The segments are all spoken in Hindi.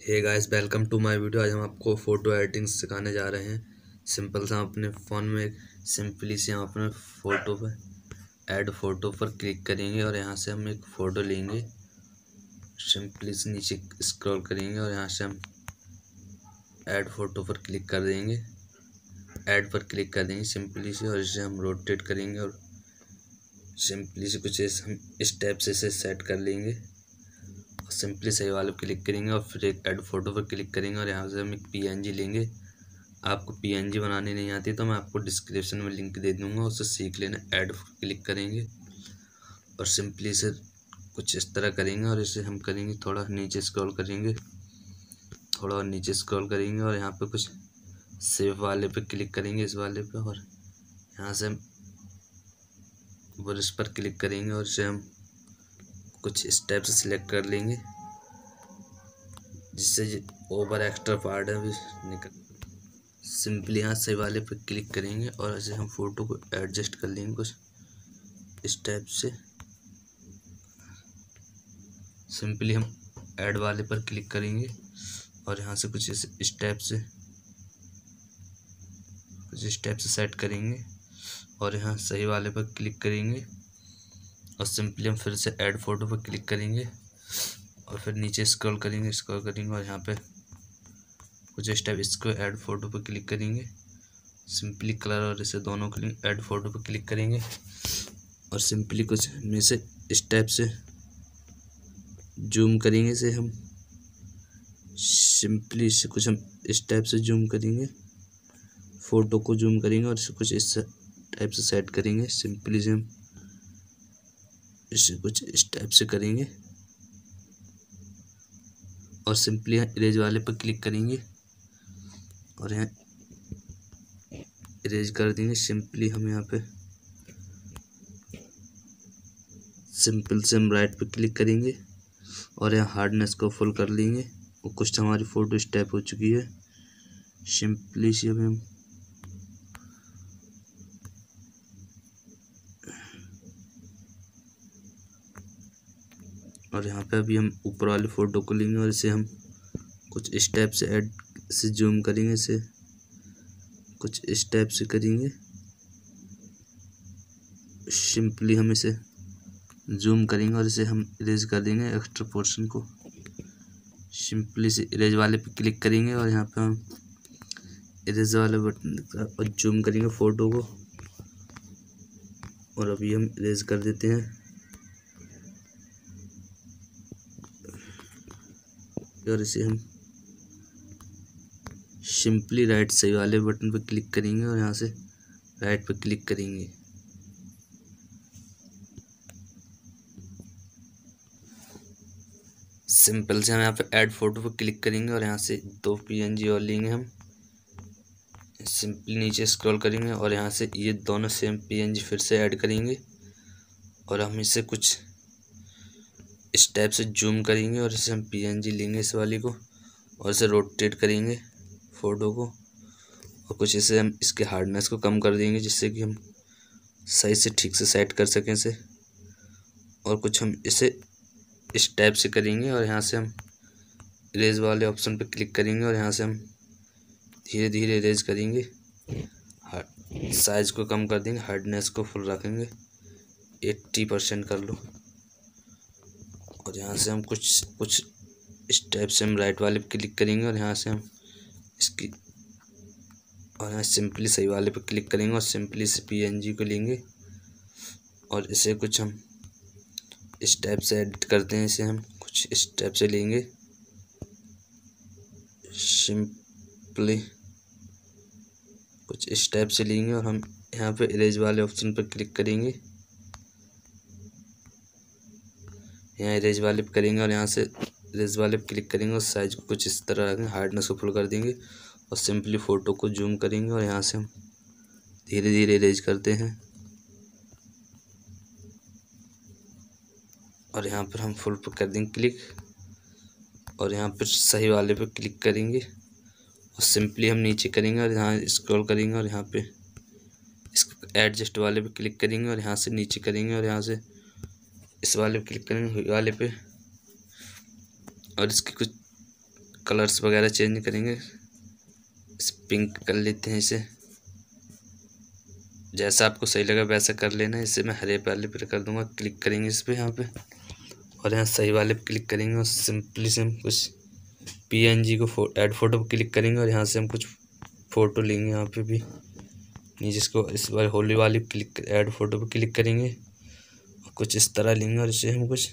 Hey guys welcome to my video आज हम आपको फ़ोटो एडिटिंग सिखाने जा रहे हैं। सिंपल सा अपने फ़ोन में सिंपली से हम अपने फ़ोटो पर ऐड फ़ोटो पर क्लिक करेंगे और यहाँ से हम एक फ़ोटो लेंगे। सिंपली से नीचे स्क्रॉल करेंगे और यहाँ से हम ऐड फ़ोटो पर क्लिक कर देंगे। ऐड पर क्लिक कर देंगे सिंपली से और इसे हम रोटेट करेंगे और सिंपली से कुछ इस, हम इस टाइप से इसे सेट कर लेंगे। सिंपली सही वाले पर क्लिक करेंगे और फिर एक एड फ़ोटो पर क्लिक करेंगे और यहाँ से हम एक पीएनजी लेंगे। आपको पीएनजी बनानी नहीं आती तो मैं आपको डिस्क्रिप्शन में लिंक दे दूँगा उससे सीख लेना ऐड क्लिक करेंगे। और सिंपली से कुछ इस तरह करेंगे और इसे हम करेंगे थोड़ा नीचे स्क्रॉल करेंगे, थोड़ा और नीचे स्क्रॉल करेंगे और यहाँ पे कुछ सेव वाले पे क्लिक करेंगे इस वाले पे और यहाँ से हम ब्रश पर क्लिक करेंगे और इसे हम कुछ स्टेप्स सिलेक्ट कर लेंगे। जिससे ओवर एक्स्ट्रा पार्ट है निकल, सिंपली यहाँ सही वाले पर क्लिक करेंगे और ऐसे हम फ़ोटो को एडजस्ट कर लेंगे कुछ इस टाइप से। सिंपली हम ऐड वाले पर क्लिक करेंगे और यहाँ से कुछ इस स्टेप से, कुछ स्टेप से सेट करेंगे और यहाँ सही वाले पर क्लिक करेंगे और सिंपली हम फिर से ऐड फ़ोटो पर क्लिक करेंगे। और फिर नीचे स्क्रॉल करेंगे स्क्रॉल करेंगे और यहाँ पे कुछ स्टेप इसको ऐड फ़ोटो पर क्लिक करेंगे। सिंपली कलर और इसे दोनों क्लिक ऐड फ़ोटो पर क्लिक करेंगे। और सिंपली कुछ में से स्टेप से जूम करेंगे इसे हम। सिंपली इसे कुछ हम इस टाइप से जूम करेंगे। फ़ोटो को जूम करेंगे और इसे कुछ इस टाइप से सेट करेंगे। सिंपली से हम इसे कुछ इस टाइप से करेंगे। और सिंपली इरेज वाले पर क्लिक करेंगे और यहाँ इरेज कर देंगे सिंपली हम यहाँ पे सिंपल से हम राइट पर क्लिक करेंगे और यहाँ हार्डनेस को फुल कर लेंगे और कुछ हमारी फ़ोटो स्टेप हो चुकी है सिंपली से हम और यहाँ पे अभी हम ऊपर वाले फ़ोटो को लेंगे और इसे हम कुछ इस टाइप से ऐड से जूम करेंगे, इसे कुछ इस टाइप से करेंगे। सिंपली हम इसे जूम करेंगे और इसे हम इरेज कर देंगे एक्स्ट्रा पोर्शन को। सिंपली से इरेज वाले पे क्लिक करेंगे और यहाँ पे हम इरेज वाले बटन और जूम करेंगे फ़ोटो को। और अभी हम इरेज कर देते हैं। और इसे हम सिंपली राइट सही वाले बटन पर क्लिक करेंगे और यहाँ से राइट पर क्लिक करेंगे। सिंपल से हम यहाँ पे ऐड फ़ोटो पर क्लिक करेंगे और यहाँ से दो पीएनजी और लेंगे हम। सिंपली नीचे स्क्रॉल करेंगे और यहाँ से ये दोनों सेम पीएनजी फिर से ऐड करेंगे। और हम इसे कुछ इस टाइप से जूम करेंगे और इसे हम पीएनजी लेंगे इस वाली को और इसे रोटेट करेंगे फ़ोटो को और कुछ इसे हम इसके हार्डनेस को कम कर देंगे जिससे कि हम सही से ठीक से सेट कर सकें इसे और कुछ हम इसे इस टाइप से करेंगे और यहाँ से हम इरेज वाले ऑप्शन पर क्लिक करेंगे और यहाँ से हम धीरे धीरे इरेज करेंगे। साइज़ को कम कर देंगे, हार्डनेस को फुल रखेंगे। एट्टी परसेंट कर लो। और यहाँ से हम कुछ कुछ इस टाइप से हम राइट वाले पे क्लिक करेंगे और यहाँ से हम इसकी, और यहाँ सिंपली सही वाले पे क्लिक करेंगे और सिंपली से पीएनजी को लेंगे। और इसे कुछ हम इस टाइप से एडिट करते हैं, इसे हम कुछ इस टाइप से लेंगे। सिंपली कुछ इस टाइप से लेंगे और हम यहाँ पे इरेज वाले ऑप्शन पर क्लिक करेंगे। यहाँ इरेज वाले पे करेंगे और यहाँ से इरेज वाले पे क्लिक करेंगे और साइज़ को कुछ इस तरह रखेंगे हार्डनेस को फुल कर देंगे और सिंपली फ़ोटो को जूम करेंगे और यहाँ से हम धीरे धीरे इरेज करते हैं। और यहाँ पर हम फुल पर कर देंगे क्लिक और यहाँ पर सही वाले पर क्लिक करेंगे और सिंपली हम नीचे करेंगे और यहाँ स्क्रॉल करेंगे और यहाँ पे एडजस्ट वाले पे क्लिक करेंगे और यहाँ से नीचे करेंगे और यहाँ से इस वाले पे क्लिक करेंगे वाले पे। और इसके कुछ कलर्स वगैरह चेंज करेंगे। इस पिंक कर लेते हैं इसे। जैसा आपको सही लगा वैसा कर लेना। इसे मैं हरे वाले पर कर दूँगा। क्लिक करेंगे इस पर यहाँ पे। और यहाँ सही वाले पर क्लिक करेंगे और सिंपली से हम कुछ पीएनजी को एड फ़ोटो पर क्लिक करेंगे और यहाँ से हम कुछ फ़ोटो लेंगे यहाँ पे भी। इसको इस बार होली वाली क्लिक ऐड फ़ोटो पर क्लिक करेंगे। कुछ इस तरह लेंगे और इसे हम कुछ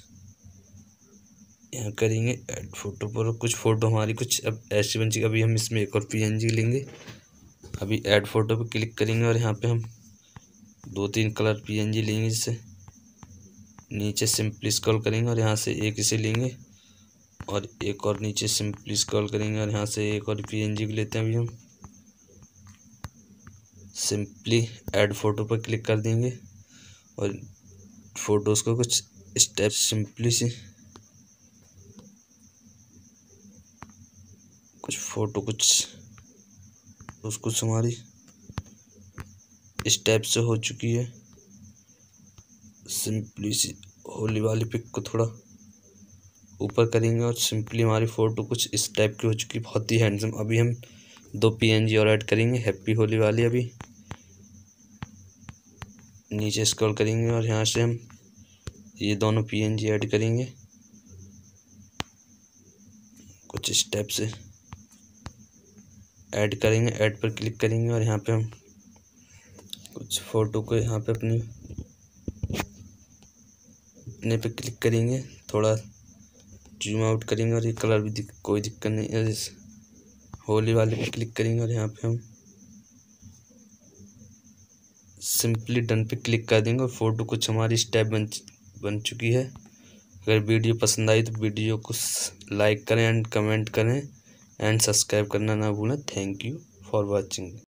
यहाँ करेंगे ऐड फ़ोटो पर। कुछ फ़ोटो हमारी कुछ अब ऐसी बन चुकी अभी हम इसमें एक और पीएनजी लेंगे। अभी ऐड फ़ोटो पर क्लिक करेंगे और यहाँ पे हम दो तीन कलर पीएनजी लेंगे जिससे नीचे सिंपली स्क्रॉल करेंगे और यहाँ से एक इसे लेंगे और एक और नीचे सिंपली स्क्रॉल करेंगे और यहाँ से एक और पीएनजी लेते हैं। अभी हम सिंपली ऐड फ़ोटो पर क्लिक कर देंगे और फ़ोटोज़ को कुछ स्टेप सिंपली से कुछ फ़ोटो, कुछ उसको हमारी इस टाइप से हो चुकी है। सिंपली सी होली वाली पिक को थोड़ा ऊपर करेंगे और सिंपली हमारी फ़ोटो कुछ इस टाइप की हो चुकी है। बहुत ही हैंडसम। अभी हम दो पीएनजी और ऐड करेंगे। हैप्पी होली वाली अभी। नीचे स्क्रॉल करेंगे और यहाँ से हम ये दोनों पीएनजी ऐड करेंगे। कुछ इस टाइप से ऐड करेंगे ऐड पर क्लिक करेंगे और यहाँ पे हम कुछ फ़ोटो को यहाँ पे अपनी अपने पे क्लिक करेंगे। थोड़ा जूम आउट करेंगे और ये कलर भी दिक, कोई दिक्कत नहीं है। होली वाले पे क्लिक करेंगे और यहाँ पे हम सिंपली डन पे क्लिक कर देंगे और फ़ोटो कुछ हमारी स्टेप बन बन चुकी है। अगर वीडियो पसंद आई तो वीडियो को लाइक करें एंड कमेंट करें एंड सब्सक्राइब करना ना भूलें। Thank you for watching